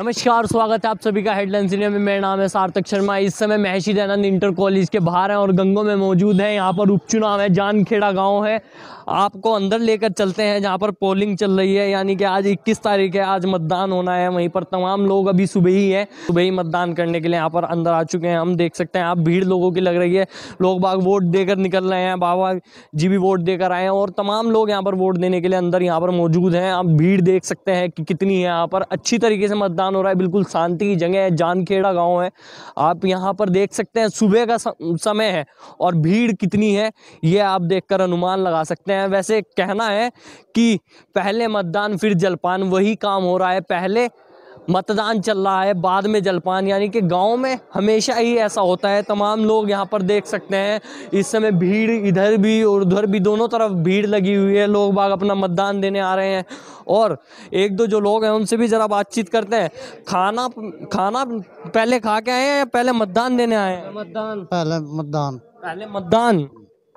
नमस्कार, स्वागत है आप सभी का हेडलाइंस इंडिया में। मेरा नाम है सार्थक शर्मा। इस समय महर्षि दयानंद इंटर कॉलेज के बाहर हैं और गंगों में मौजूद हैं। यहाँ पर उपचुनाव है, जानखेड़ा गाँव है। आपको अंदर लेकर चलते हैं, जहाँ पर पोलिंग चल रही है। यानी कि आज 21 तारीख है, आज मतदान होना है। वहीं पर तमाम लोग अभी सुबह ही है। सुबह ही मतदान करने के लिए यहाँ पर अंदर आ चुके हैं। हम देख सकते हैं, आप भीड़ लोगों की लग रही है। लोग बाग वोट देकर निकल रहे हैं। बाबा जी भी वोट देकर आए हैं और तमाम लोग यहाँ पर वोट देने के लिए अंदर यहाँ पर मौजूद हैं। आप भीड़ देख सकते हैं कि कितनी है यहाँ पर। अच्छी तरीके से मतदान हो रहा है, बिल्कुल शांति की जगह है, जानखेड़ा गाँव है। आप यहाँ पर देख सकते हैं, सुबह का समय है और भीड़ कितनी है, ये आप देखकर अनुमान लगा सकते हैं। वैसे कहना है कि पहले मतदान, फिर जलपान, वही काम हो रहा है। पहले मतदान चल रहा है बाद में जलपान यानी कि गाँव में हमेशा ही ऐसा होता है। तमाम लोग यहाँ पर देख सकते हैं इस समय भीड़ इधर भी और उधर भी दोनों तरफ़ भीड़ लगी हुई है। लोग बाग अपना मतदान देने आ रहे हैं और एक दो जो लोग हैं उनसे भी ज़रा बातचीत करते हैं। खाना खाना पहले खा के आए हैं या पहले मतदान देने आए हैं? मतदान। पहले मतदान। पहले मतदान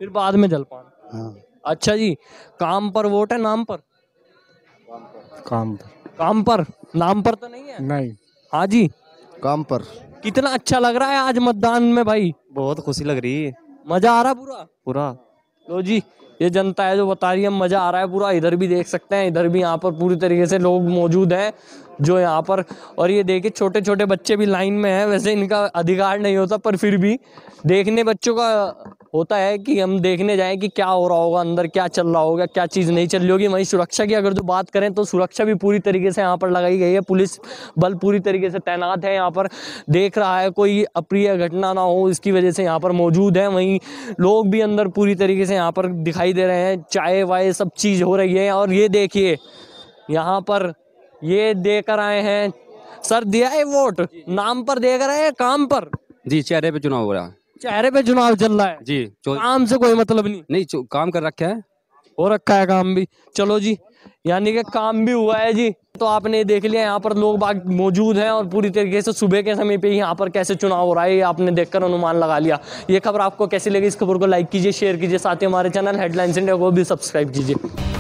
फिर बाद में जलपान। हाँ। अच्छा जी काम पर वोट है नाम पर? काम काम पर? नाम पर तो नहीं है? नहीं। हाँ जी। काम पर। कितना अच्छा लग रहा है आज मतदान में भाई। बहुत खुशी लग रही। है मज़ा आ रहा है पूरा? पूरा। लो जी ये जनता है जो बता रही है मज़ा आ रहा है पूरा। इधर भी देख सकते हैं इधर भी यहाँ पर पूरी तरीके से लोग मौजूद हैं जो यहाँ पर। और ये देखिए छोटे छोटे बच्चे भी लाइन में हैं वैसे इनका अधिकार नहीं होता पर फिर भी देखने बच्चों का होता है कि हम देखने जाएँ कि क्या हो रहा होगा, अंदर क्या चल रहा होगा, क्या चीज़ नहीं चल रही होगी। वहीं सुरक्षा की अगर जो बात करें तो सुरक्षा भी पूरी तरीके से यहाँ पर लगाई गई है। पुलिस बल पूरी तरीके से तैनात है यहाँ पर। देख रहा है कोई अप्रिय घटना ना हो, इसकी वजह से यहाँ पर मौजूद है। वहीं लोग भी अंदर पूरी तरीके से यहाँ पर दिखाई दे रहे हैं। चाय वाय सब चीज़ हो रही है और ये देखिए, यहाँ पर ये देकर आए हैं। सर, दिया है वोट? नाम पर देकर आए हैं? काम पर? जी, चेहरे पे चुनाव हो रहा। है चेहरे पे चुनाव चल रहा है। जी काम से कोई मतलब नहीं। नहीं काम कर रखा है। हो रखा है काम भी। चलो जी यानी कि काम भी हुआ है जी। तो आपने देख लिया यहाँ पर लोग बाग मौजूद हैं और पूरी तरीके से सुबह के समय पे यहाँ पर कैसे चुनाव हो रहा है ये आपने देखकर अनुमान लगा लिया। ये खबर आपको कैसी लगी इस खबर को लाइक कीजिए शेयर कीजिए। साथ ही हमारे चैनल हेडलाइंस इंडिया को भी सब्सक्राइब कीजिए।